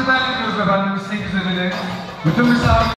sizlerle gidiyoruz efendim. 8 ödülü. Bütün misafir